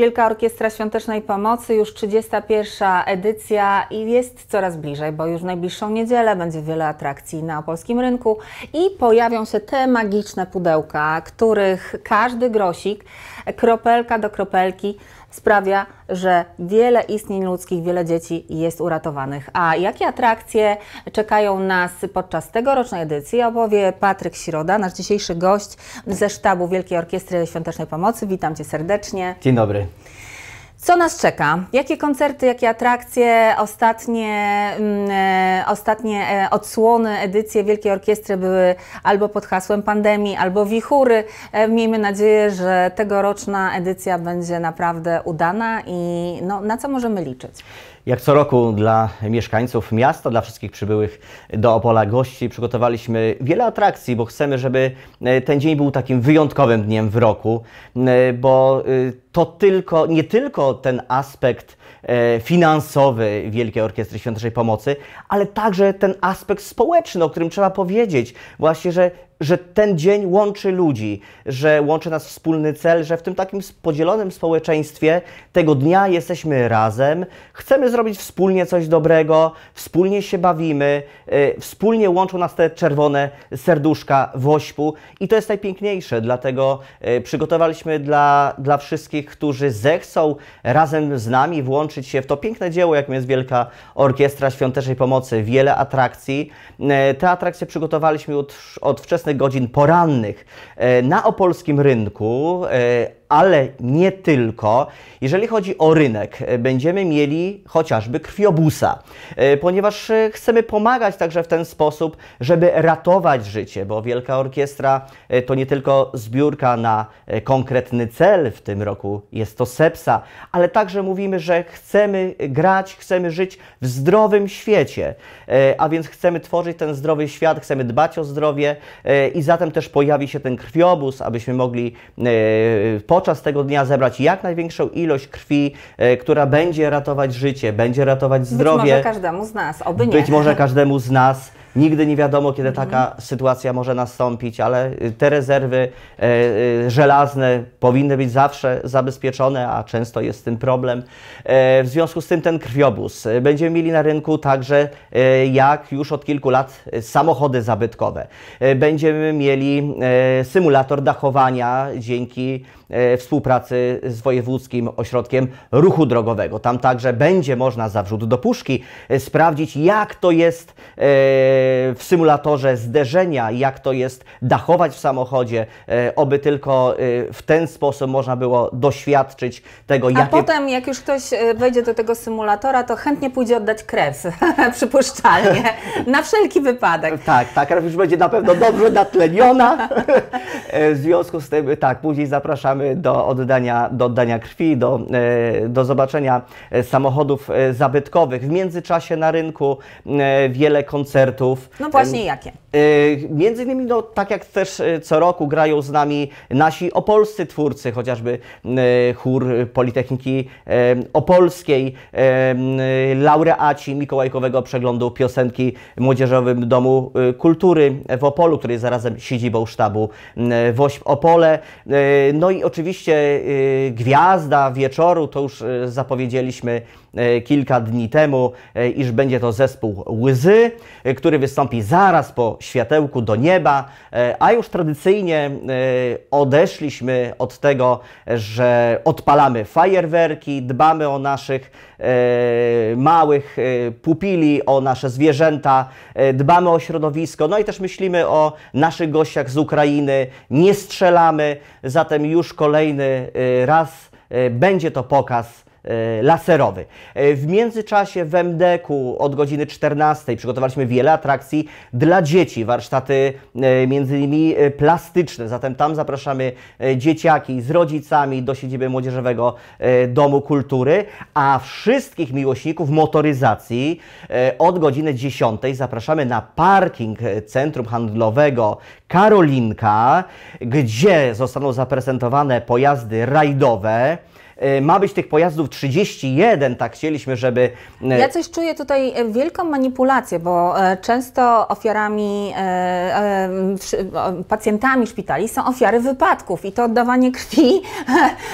Wielka Orkiestra Świątecznej Pomocy, już 31. edycja i jest coraz bliżej, bo już w najbliższą niedzielę będzie wiele atrakcji na polskim rynku i pojawią się te magiczne pudełka, których każdy grosik, kropelka do kropelki sprawia, że wiele istnień ludzkich, wiele dzieci jest uratowanych. A jakie atrakcje czekają nas podczas tegorocznej edycji opowie Patryk Środa, nasz dzisiejszy gość ze sztabu Wielkiej Orkiestry Świątecznej Pomocy. Witam Cię serdecznie. Dzień dobry. Co nas czeka? Jakie koncerty, jakie atrakcje, ostatnie, mm, e, ostatnie e, odsłony, edycje Wielkiej Orkiestry były albo pod hasłem pandemii, albo wichury. E, miejmy nadzieję, że tegoroczna edycja będzie naprawdę udana i no, na co możemy liczyć? Jak co roku dla mieszkańców miasta, dla wszystkich przybyłych do Opola gości przygotowaliśmy wiele atrakcji, bo chcemy, żeby e, ten dzień był takim wyjątkowym dniem w roku, e, bo e, to tylko, nie tylko ten aspekt finansowy Wielkiej Orkiestry Świątecznej Pomocy, ale także ten aspekt społeczny, o którym trzeba powiedzieć. Właśnie, że że ten dzień łączy ludzi, że łączy nas wspólny cel, że w tym takim podzielonym społeczeństwie tego dnia jesteśmy razem, chcemy zrobić wspólnie coś dobrego, wspólnie się bawimy, yy, wspólnie łączą nas te czerwone serduszka w ośpu i to jest najpiękniejsze, dlatego yy, przygotowaliśmy dla, dla wszystkich, którzy zechcą razem z nami włączyć się w to piękne dzieło, jakim jest Wielka Orkiestra Świątecznej Pomocy, wiele atrakcji. Yy, te atrakcje przygotowaliśmy od, od wczesnej godzin porannych e, na opolskim rynku e, ale nie tylko. Jeżeli chodzi o rynek, e, będziemy mieli chociażby krwiobusa, e, ponieważ e, chcemy pomagać także w ten sposób, żeby ratować życie, bo Wielka Orkiestra to nie tylko zbiórka na konkretny cel, w tym roku jest to sepsa, ale także mówimy, że chcemy grać, chcemy żyć w zdrowym świecie, a więc chcemy tworzyć ten zdrowy świat, chcemy dbać o zdrowie i zatem też pojawi się ten krwiobus, abyśmy mogli po podczas tego dnia zebrać jak największą ilość krwi, e, która będzie ratować życie, będzie ratować zdrowie. Być może każdemu z nas, oby nie. Być może każdemu z nas. Nigdy nie wiadomo, kiedy taka mhm. sytuacja może nastąpić, ale y, te rezerwy e, e, żelazne powinny być zawsze zabezpieczone, a często jest z tym problem. E, w związku z tym ten krwiobóz. Będziemy mieli na rynku także, e, jak już od kilku lat, samochody zabytkowe. E, będziemy mieli e, symulator dachowania dzięki współpracy z Wojewódzkim Ośrodkiem Ruchu Drogowego. Tam także będzie można za wrzut do puszki sprawdzić, jak to jest w symulatorze zderzenia, jak to jest dachować w samochodzie, e, oby tylko e, w ten sposób można było doświadczyć tego, A potem, jak już ktoś e, wejdzie do tego symulatora, to chętnie pójdzie oddać krew, przypuszczalnie, na wszelki wypadek. Tak, ta krew już będzie na pewno dobrze natleniona. w związku z tym, tak, później zapraszamy do oddania, do oddania krwi, do, do zobaczenia samochodów zabytkowych. W międzyczasie na rynku wiele koncertów, no właśnie, jakie? Y, między innymi, no, tak jak też y, co roku grają z nami nasi opolscy twórcy, chociażby y, chór Politechniki Opolskiej, laureaci Mikołajkowego Przeglądu Piosenki w Młodzieżowym Domu Kultury w Opolu, który jest zarazem siedzibą sztabu WOŚP Opole. No i oczywiście gwiazda wieczoru, to już zapowiedzieliśmy kilka dni temu, iż będzie to zespół Łzy, który wystąpi zaraz po światełku do nieba, e, a już tradycyjnie e, odeszliśmy od tego, że odpalamy fajerwerki, dbamy o naszych e, małych pupili, o nasze zwierzęta, dbamy o środowisko, no i też myślimy o naszych gościach z Ukrainy, nie strzelamy, zatem już kolejny raz będzie to pokaz E, laserowy. E, w międzyczasie w MDK-u od godziny 14 przygotowaliśmy wiele atrakcji dla dzieci, warsztaty e, między innymi plastyczne, zatem tam zapraszamy dzieciaki z rodzicami do siedziby Młodzieżowego Domu Kultury, a wszystkich miłośników motoryzacji od godziny 10 zapraszamy na parking Centrum Handlowego Karolinka, gdzie zostaną zaprezentowane pojazdy rajdowe, e, ma być tych pojazdów 31, tak chcieliśmy, żeby... e, Ja coś czuję tutaj e, wielką manipulację, bo e, często ofiarami, e, e, pacjentami szpitali są ofiary wypadków i to oddawanie krwi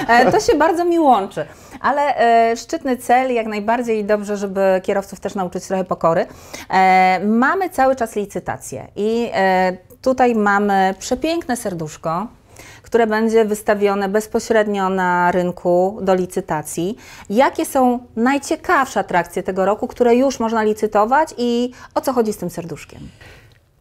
e, to się bardzo mi łączy. Ale e, szczytny cel, jak najbardziej dobrze, żeby kierowców też nauczyć trochę pokory. E, mamy cały czas licytację i e, tutaj mamy przepiękne serduszko które będzie wystawione bezpośrednio na rynku do licytacji. Jakie są najciekawsze atrakcje tego roku, które już można licytować i o co chodzi z tym serduszkiem?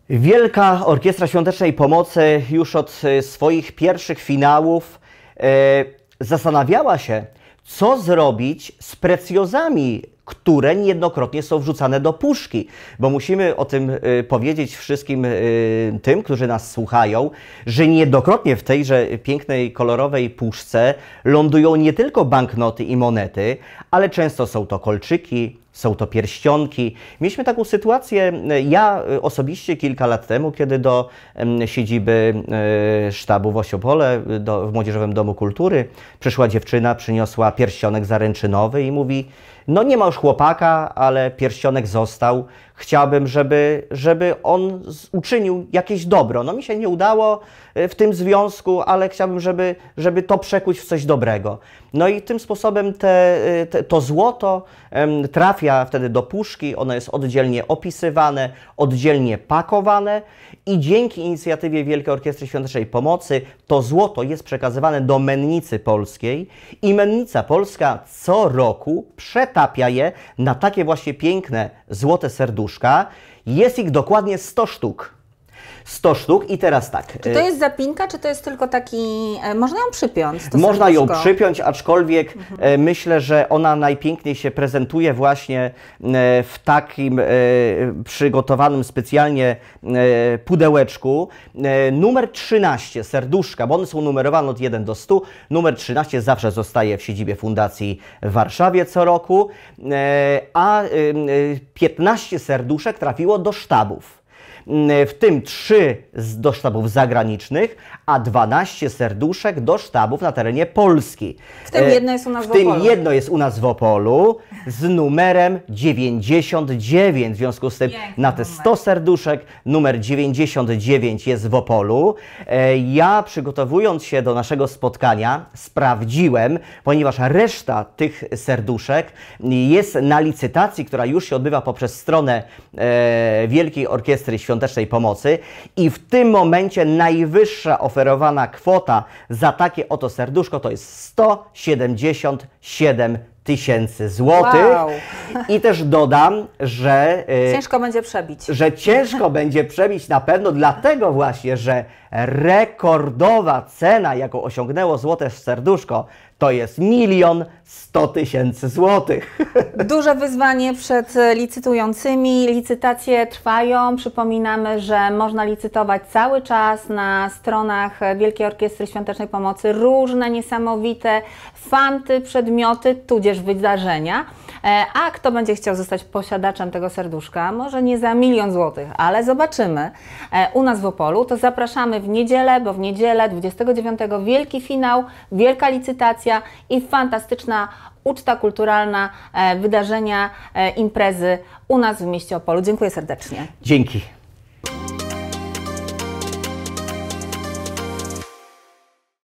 Wielka Orkiestra Świątecznej Pomocy już od e, swoich pierwszych finałów e, zastanawiała się, co zrobić z precjozami, które niejednokrotnie są wrzucane do puszki. Bo musimy o tym e, powiedzieć wszystkim e, tym, którzy nas słuchają, że niejednokrotnie w tejże pięknej, kolorowej puszce lądują nie tylko banknoty i monety, ale często są to kolczyki, są to pierścionki. Mieliśmy taką sytuację, e, ja osobiście kilka lat temu, kiedy do siedziby sztabu w Osiopole, do, w Młodzieżowym Domu Kultury, przyszła dziewczyna, przyniosła pierścionek zaręczynowy i mówi, no nie ma chłopaka, ale pierścionek został. Chciałbym, żeby, żeby on uczynił jakieś dobro. No mi się nie udało e, w tym związku, ale chciałbym, żeby, żeby to przekuć w coś dobrego. No i tym sposobem te, e, te, to złoto em, trafia wtedy do puszki, ono jest oddzielnie opisywane, oddzielnie pakowane i dzięki inicjatywie Wielkiej Orkiestry Świątecznej Pomocy to złoto jest przekazywane do Mennicy Polskiej i Mennica Polska co roku przetapia je na takie właśnie piękne złote serduszka. Jest ich dokładnie 100 sztuk. 100 sztuk i teraz tak. Czy to jest zapinka, czy to jest tylko taki. e, Można ją przypiąć? Można ją? Mhm. przypiąć, aczkolwiek e, myślę, że ona najpiękniej się prezentuje właśnie e, w takim przygotowanym specjalnie pudełeczku. Numer 13, serduszka, bo one są numerowane od 1 do 100. Numer 13 zawsze zostaje w siedzibie Fundacji w Warszawie co roku, a e, e, 15 serduszek trafiło do sztabów w tym 3 z- do sztabów zagranicznych, a 12 serduszek do sztabów na terenie Polski. W tym E, jedno jest u nas w w tym Opolu. jedno jest u nas w Opolu z numerem 99. W związku z tym Piękny na te numer. 100 serduszek numer 99 jest w Opolu. E, Ja przygotowując się do naszego spotkania sprawdziłem, ponieważ reszta tych serduszek jest na licytacji, która już się odbywa poprzez stronę e, Wielkiej Orkiestry Świątecznej Pomocy i w tym momencie najwyższa oferowana kwota za takie oto serduszko to jest 177 tysięcy złotych. Wow. I też dodam, że e, Ciężko będzie przebić. że ciężko będzie przebić na pewno, dlatego właśnie, że rekordowa cena, jaką osiągnęło złote serduszko, to jest milion sto tysięcy złotych. Duże wyzwanie przed licytującymi. Licytacje trwają. Przypominamy, że można licytować cały czas na stronach Wielkiej Orkiestry Świątecznej Pomocy różne niesamowite fanty, przedmioty, tudzież wydarzenia. E, A kto będzie chciał zostać posiadaczem tego serduszka, może nie za milion złotych, ale zobaczymy. E, U nas w Opolu to zapraszamy w niedzielę, bo w niedzielę 29 wielki finał, wielka licytacja i fantastyczna uczta kulturalna, e, wydarzenia, imprezy u nas w mieście Opolu. Dziękuję serdecznie. Dzięki.